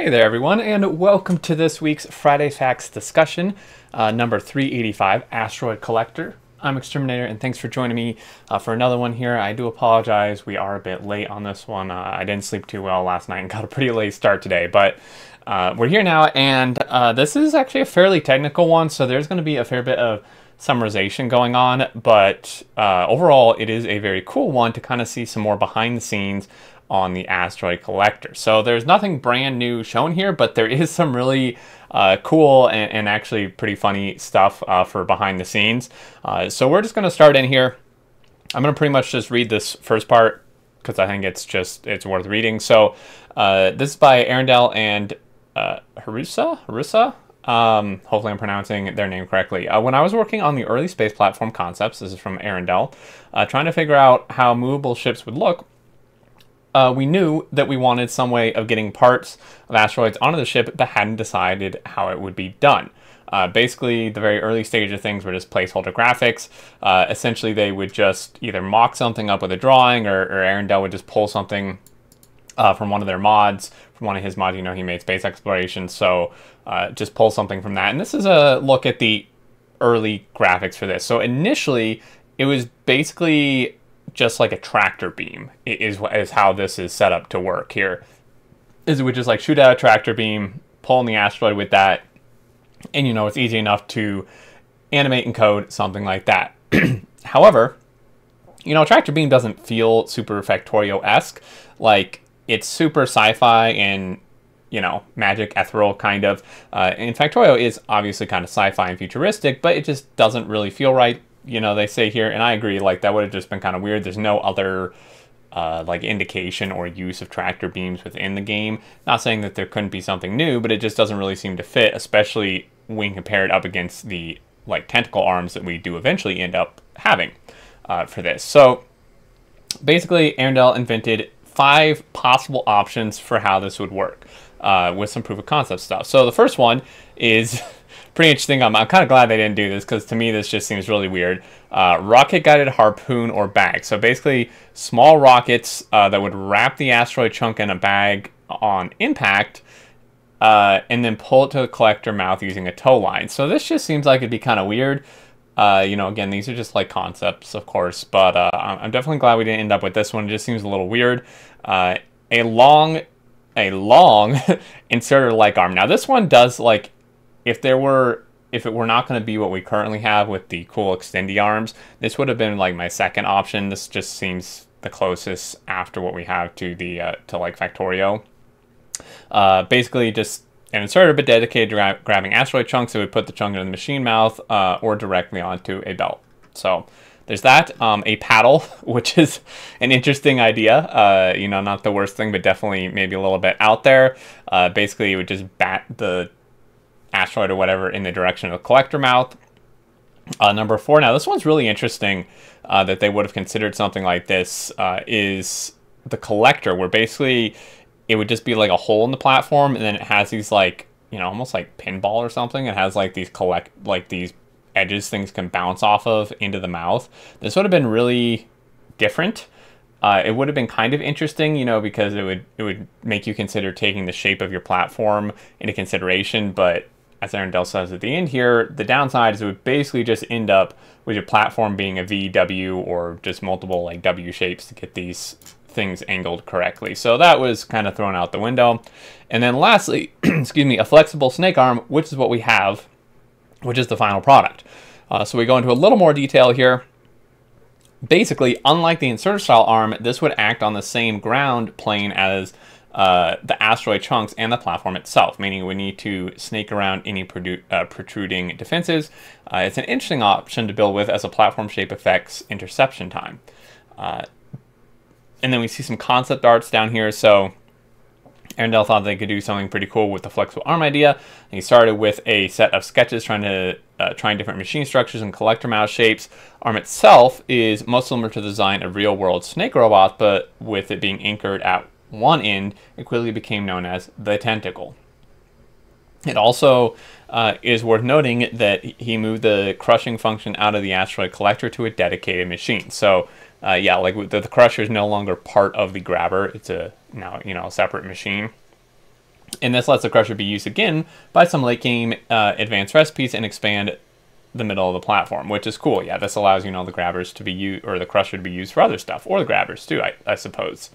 Hey there, everyone, and welcome to this week's Friday Facts discussion, uh, number 385, Asteroid Collector. I'm Xterminator, and thanks for joining me uh, for another one here. I do apologize, we are a bit late on this one. Uh, I didn't sleep too well last night and got a pretty late start today, but uh, we're here now, and uh, this is actually a fairly technical one, so there's going to be a fair bit of summarization going on, but uh, overall, it is a very cool one to kind of see some more behind the scenes on the asteroid collector. So there's nothing brand new shown here, but there is some really uh, cool and, and, actually pretty funny stuff uh, for behind the scenes. Uh, so we're just going to start in here. I'm going to pretty much just read this first part because I think it's just it's worth reading. So uh, this is by Earendel and uh, Harusa. Harusa. Um, hopefully, I'm pronouncing their name correctly. Uh, when I was working on the early space platform concepts, this is from Earendel, uh, trying to figure out how movable ships would look, uh, we knew that we wanted some way of getting parts of asteroids onto the ship, but hadn't decided how it would be done. Uh, basically, the very early stage of things were just placeholder graphics. Uh, essentially, they would just either mock something up with a drawing, or, or Earendel would just pull something uh, from one of their mods, from one of his mods. You know, he made space exploration, so uh, just pull something from that. And this is a look at the early graphics for this. So initially, it was basically just like a tractor beam is, is how this is set up to work here. Is it would just like shoot out a tractor beam, pull in the asteroid with that, and you know it's easy enough to animate and code something like that. However, you know, tractor beam doesn't feel super Factorio-esque. Like it's super sci-fi and you know magic ethereal kind of. Uh, and Factorio is obviously kind of sci-fi and futuristic, but it just doesn't really feel right. You know, they say here, and I agree. Like that would have just been kind of weird. There's no other. Uh, like indication or use of tractor beams within the game. Not saying that there couldn't be something new, but it just doesn't really seem to fit, especially when compared up against the like tentacle arms that we do eventually end up having uh, for this. So basically, Earendel invented five possible options for how this would work uh, with some proof of concept stuff. So the first one is pretty interesting. I'm, I'm kind of glad they didn't do this because to me this just seems really weird. Uh, rocket guided harpoon or bag. So basically small rockets uh, that would wrap the asteroid chunk in a bag on impact uh, and then pull it to the collector mouth using a tow line. So this just seems like it'd be kind of weird. Uh, you know, again, these are just like concepts, of course, but uh, I'm definitely glad we didn't end up with this one. It just seems a little weird. Uh, a long, a long inserter-like arm. Now, this one does like, if there were, if it were not going to be what we currently have with the cool extendy arms, this would have been like my second option. This just seems the closest after what we have to the uh, to like Factorio. Uh, basically, just an inserter but dedicated to gra grabbing asteroid chunks that would put the chunk in the machine mouth uh, or directly onto a belt. So there's that. Um, a paddle, which is an interesting idea. Uh, you know, not the worst thing, but definitely maybe a little bit out there. Uh, basically, it would just bat the asteroid or whatever in the direction of the collector mouth. Uh, number four. Now, this one's really interesting uh, that they would have considered something like this. Uh, is the collector, where basically it would just be like a hole in the platform, and then it has these like you know almost like pinball or something. It has like these collect like these edges things can bounce off of into the mouth. This would have been really different. Uh, it would have been kind of interesting, you know, because it would it would make you consider taking the shape of your platform into consideration. But as Earendel says at the end here, the downside is it would basically just end up with your platform being a V, W, or just multiple like W shapes to get these things angled correctly. So that was kind of thrown out the window. And then lastly, excuse me, a flexible snake arm, which is what we have, which is the final product. Uh, so we go into a little more detail here. Basically, unlike the insert style arm, this would act on the same ground plane as uh, the asteroid chunks and the platform itself, meaning we need to snake around any uh, protruding defenses. Uh, it's an interesting option to build with as a platform shape affects interception time. Uh, and then we see some concept arts down here. So Earendel thought they could do something pretty cool with the flexible arm idea. And he started with a set of sketches trying to uh, trying different machine structures and collector mouth shapes. ARM itself is most similar to the design of real-world snake robots, but with it being anchored at one end, it quickly became known as the tentacle. It also uh, is worth noting that he moved the crushing function out of the asteroid collector to a dedicated machine. So uh, yeah, like the, the crusher is no longer part of the grabber. It's a now you know a separate machine. And this lets the crusher be used again by some late game uh, advanced recipes and expand the middle of the platform, which is cool. Yeah, this allows you know the grabbers to be used or the crusher to be used for other stuff, or the grabbers too, I, I suppose.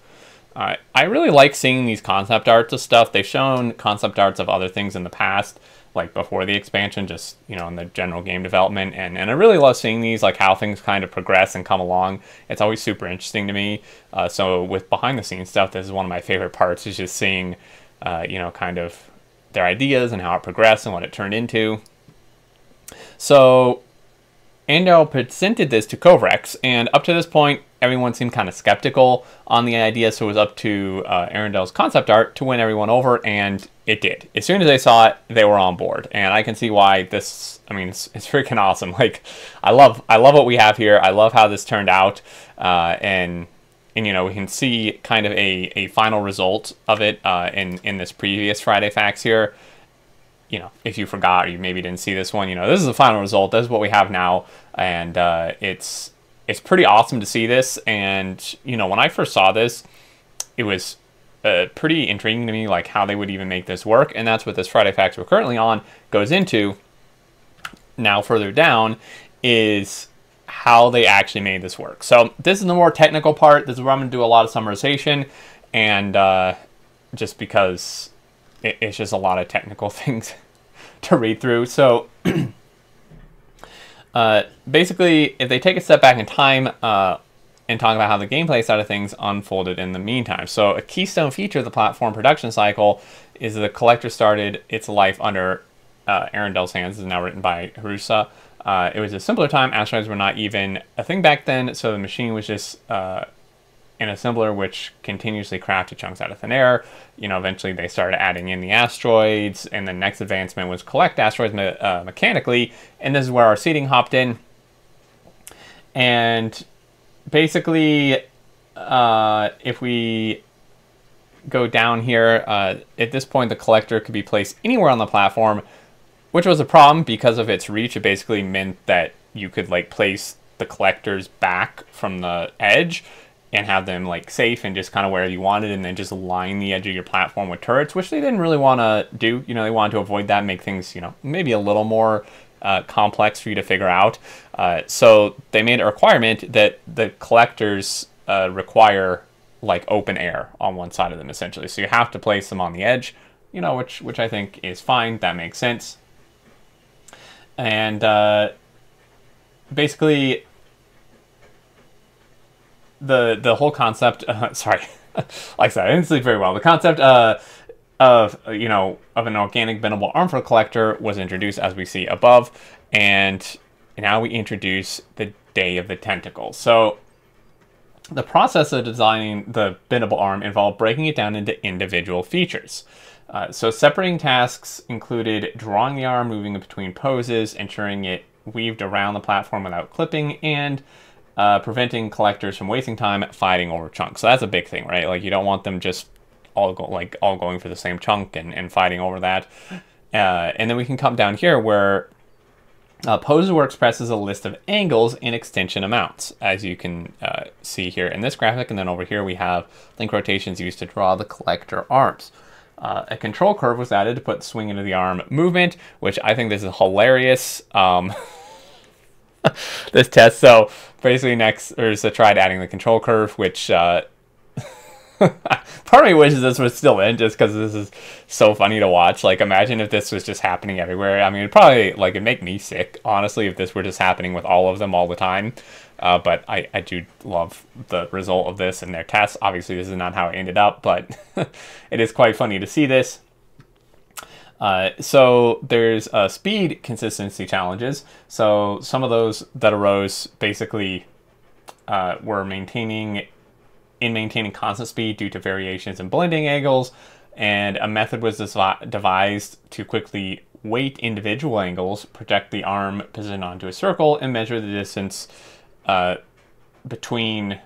I really like seeing these concept arts of stuff. They've shown concept arts of other things in the past, like before the expansion, just you know in the general game development, and and I really love seeing these, like how things kind of progress and come along. It's always super interesting to me. Uh, so with behind the scenes stuff, this is one of my favorite parts, is just seeing, uh, you know, kind of their ideas and how it progressed and what it turned into. So Earendel presented this to Kovarex, and up to this point, everyone seemed kind of skeptical on the idea, so it was up to uh, Earendel's concept art to win everyone over, and it did. As soon as they saw it, they were on board, and I can see why this. I mean, it's, it's freaking awesome. Like, I love, I love what we have here. I love how this turned out, uh, and and you know we can see kind of a, a final result of it uh, in in this previous Friday facts here you know, if you forgot or you maybe didn't see this one, you know, this is the final result. This is what we have now, and uh, it's it's pretty awesome to see this. And you know, when I first saw this, it was uh, pretty intriguing to me, like how they would even make this work. And that's what this Friday Facts we're currently on goes into. Now, further down is how they actually made this work. So this is the more technical part. This is where I'm going to do a lot of summarization, and uh, just because it, it's just a lot of technical things to read through. So uh, basically, if they take a step back in time uh, and talk about how the gameplay side of things unfolded in the meantime. So a keystone feature of the platform production cycle is the collector started its life under uh, Earendel's hands. is now written by Harusa. Uh, it was a simpler time. Asteroids were not even a thing back then, so the machine was just uh, an assembler which continuously crafted chunks out of thin air. You know, eventually they started adding in the asteroids, and the next advancement was collect asteroids me uh, mechanically, and this is where our seeding hopped in. And basically, uh, if we go down here, uh, at this point the collector could be placed anywhere on the platform, which was a problem because of its reach. It basically meant that you could like place the collectors back from the edge and have them like safe and just kind of where you wanted and then just line the edge of your platform with turrets, which they didn't really want to do. You know, they wanted to avoid that, make things, you know, maybe a little more uh, complex for you to figure out. Uh, so they made a requirement that the collectors uh, require like open air on one side of them essentially. So you have to place them on the edge, you know, which which I think is fine. That makes sense. And uh, basically, the the whole concept. Uh, sorry, like I said, I didn't sleep very well. The concept uh, of you know of an organic bendable arm for a collector was introduced as we see above, and now we introduce the day of the tentacle. So the process of designing the bendable arm involved breaking it down into individual features. Uh, so separating tasks included drawing the arm, moving it between poses, ensuring it weaved around the platform without clipping, and uh, preventing collectors from wasting time fighting over chunks. So that's a big thing, right? Like you don't want them just all go like all going for the same chunk and, and fighting over that. Uh, and then we can come down here where uh, poses were expressed a list of angles and extension amounts, as you can uh, see here in this graphic. And then over here we have link rotations used to draw the collector arms. Uh, a control curve was added to put swing into the arm movement, which I think this is hilarious. Um, this test. So basically, next there's a tried adding the control curve, which uh, part of me wishes this was still in, just because this is so funny to watch. Like, imagine if this was just happening everywhere. I mean, it probably like it'd make me sick, honestly, if this were just happening with all of them all the time. Uh, but I, I do love the result of this and their tests. Obviously, this is not how it ended up, but it is quite funny to see this. Uh, so there's uh, speed consistency challenges. So some of those that arose basically uh, were maintaining in maintaining constant speed due to variations in blending angles, and a method was devised to quickly weight individual angles, project the arm position onto a circle, and measure the distance uh, between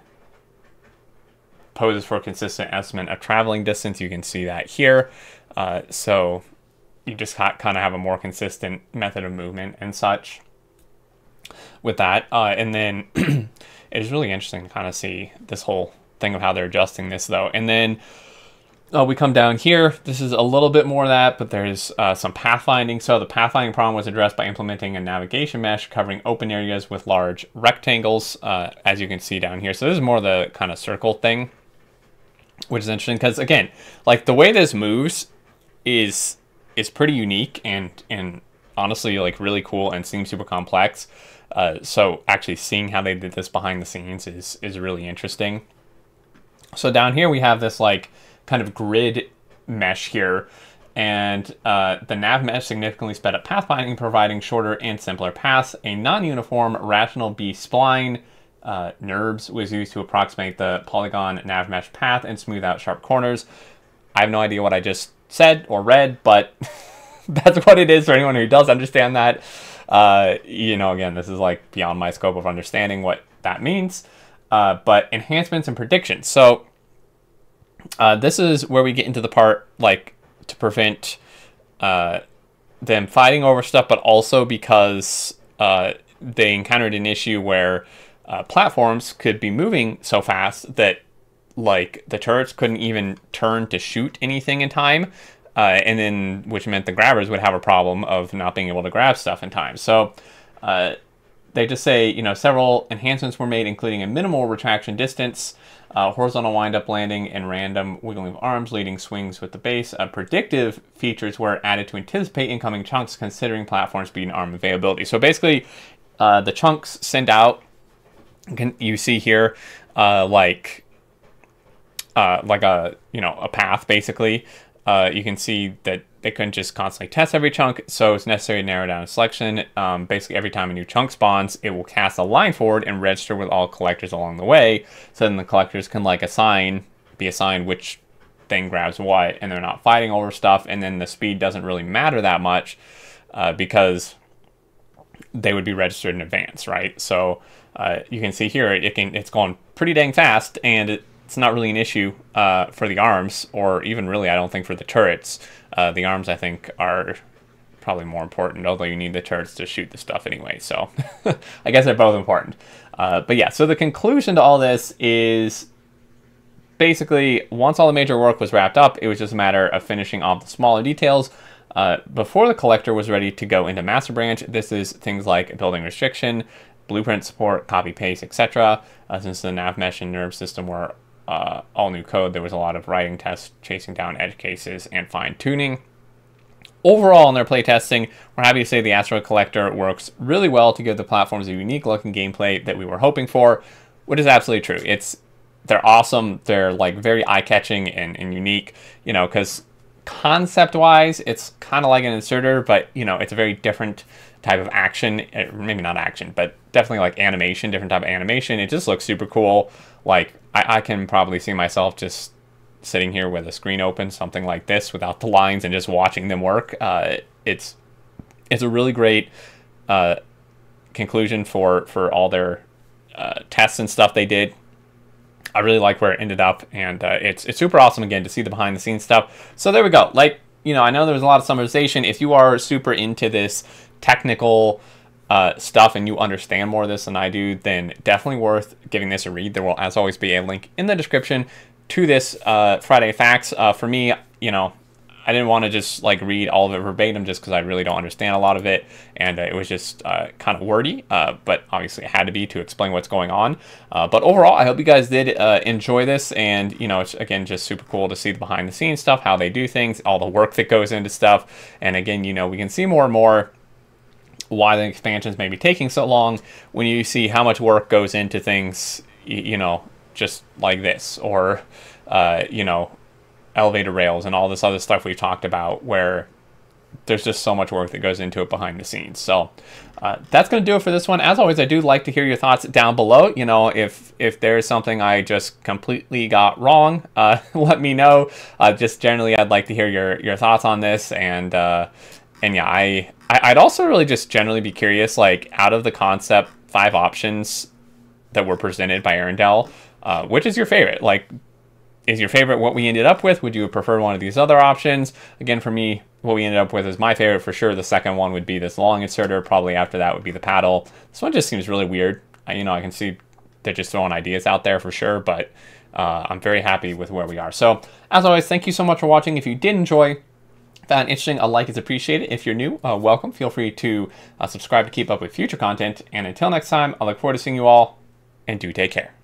poses for a consistent estimate of traveling distance. You can see that here. Uh, so you just kind of have a more consistent method of movement and such with that. Uh, and then it is really interesting to kind of see this whole thing of how they're adjusting this though. And then uh, we come down here. This is a little bit more of that, but there's uh, some pathfinding. So the pathfinding problem was addressed by implementing a navigation mesh covering open areas with large rectangles, uh, as you can see down here. So this is more the kind of circle thing, which is interesting because again, like the way this moves is is pretty unique and and honestly like really cool and seems super complex. Uh, so actually seeing how they did this behind the scenes is is really interesting. So down here we have this like kind of grid mesh here. And uh, the nav mesh significantly sped up pathfinding, providing shorter and simpler paths. A non-uniform rational B-spline uh, NURBS was used to approximate the polygon nav mesh path and smooth out sharp corners. I have no idea what I just said or read, but that's what it is for anyone who does understand that. Uh, you know, again, this is like beyond my scope of understanding what that means. Uh, but enhancements and predictions. So uh, this is where we get into the part like to prevent uh, them fighting over stuff, but also because uh, they encountered an issue where uh, platforms could be moving so fast that like the turrets couldn't even turn to shoot anything in time. Uh, and then, which meant the grabbers would have a problem of not being able to grab stuff in time. So, uh, they just say, you know, several enhancements were made, including a minimal retraction distance, uh, horizontal wind-up landing, and random wiggling of arms, leading swings with the base. Uh, predictive features were added to anticipate incoming chunks, considering platform speed and arm availability. So basically, uh, the chunks send out. Can, you see here, uh, like, uh, like a you know a path basically. Uh, you can see that they couldn't just constantly test every chunk, so it's necessary to narrow down a selection. Um, basically, every time a new chunk spawns, it will cast a line forward and register with all collectors along the way, so then the collectors can like assign, be assigned which thing grabs what, and they're not fighting over stuff, and then the speed doesn't really matter that much uh, because they would be registered in advance, right? So uh, you can see here, it can it's going pretty dang fast, and it, it's not really an issue uh, for the arms, or even really, I don't think, for the turrets. Uh, the arms, I think, are probably more important, although you need the turrets to shoot the stuff anyway. So I guess they're both important. Uh, but yeah, so the conclusion to all this is basically once all the major work was wrapped up, it was just a matter of finishing off the smaller details. Uh, before the collector was ready to go into master branch, this is things like building restriction, blueprint support, copy paste, etc. Uh, since the nav mesh and NURBS system were uh, all new code, there was a lot of writing tests, chasing down edge cases, and fine tuning. Overall, in their playtesting, we're happy to say the Asteroid Collector works really well to give the platforms a unique looking gameplay that we were hoping for, which is absolutely true. It's they're awesome. They're like very eye catching and, and unique, you know, because concept wise, it's kind of like an inserter, but you know, it's a very different type of action. Eh, maybe not action, but definitely like animation, different type of animation. It just looks super cool. Like I, I can probably see myself just sitting here with a screen open, something like this, without the lines, and just watching them work. Uh, it's it's a really great uh, conclusion for for all their uh, tests and stuff they did. I really like where it ended up, and uh, it's it's super awesome again to see the behind the scenes stuff. So there we go. Like you know, I know there's a lot of summarization. If you are super into this technical uh, stuff and you understand more of this than I do, then definitely worth giving this a read. There will, as always, be a link in the description to this uh, Friday Facts. Uh, for me, you know, I didn't want to just like read all of it verbatim just because I really don't understand a lot of it, and uh, it was just uh, kind of wordy. Uh, but obviously, it had to be to explain what's going on. Uh, but overall, I hope you guys did uh, enjoy this, and you know, it's again just super cool to see the behind the scenes stuff, how they do things, all the work that goes into stuff, and again, you know, we can see more and more why the expansions may be taking so long when you see how much work goes into things, you know, just like this, or, uh, you know, elevator rails and all this other stuff we've talked about where there's just so much work that goes into it behind the scenes. So uh, that's going to do it for this one. As always, I do like to hear your thoughts down below. You know, if if there's something I just completely got wrong, uh, let me know. Uh, just generally, I'd like to hear your your thoughts on this. And uh, and yeah, I I'd also really just generally be curious, like out of the concept five options that were presented by Earendel, uh, which is your favorite? Like, is your favorite what we ended up with? Would you have preferred one of these other options? Again, for me, what we ended up with is my favorite for sure. The second one would be this long inserter. Probably after that would be the paddle. This one just seems really weird. I, you know, I can see they're just throwing ideas out there for sure, but uh, I'm very happy with where we are. So, as always, thank you so much for watching. If you did enjoy, found interesting, a like is appreciated. If you're new, uh, welcome. Feel free to uh, subscribe to keep up with future content. And until next time, I look forward to seeing you all, and do take care.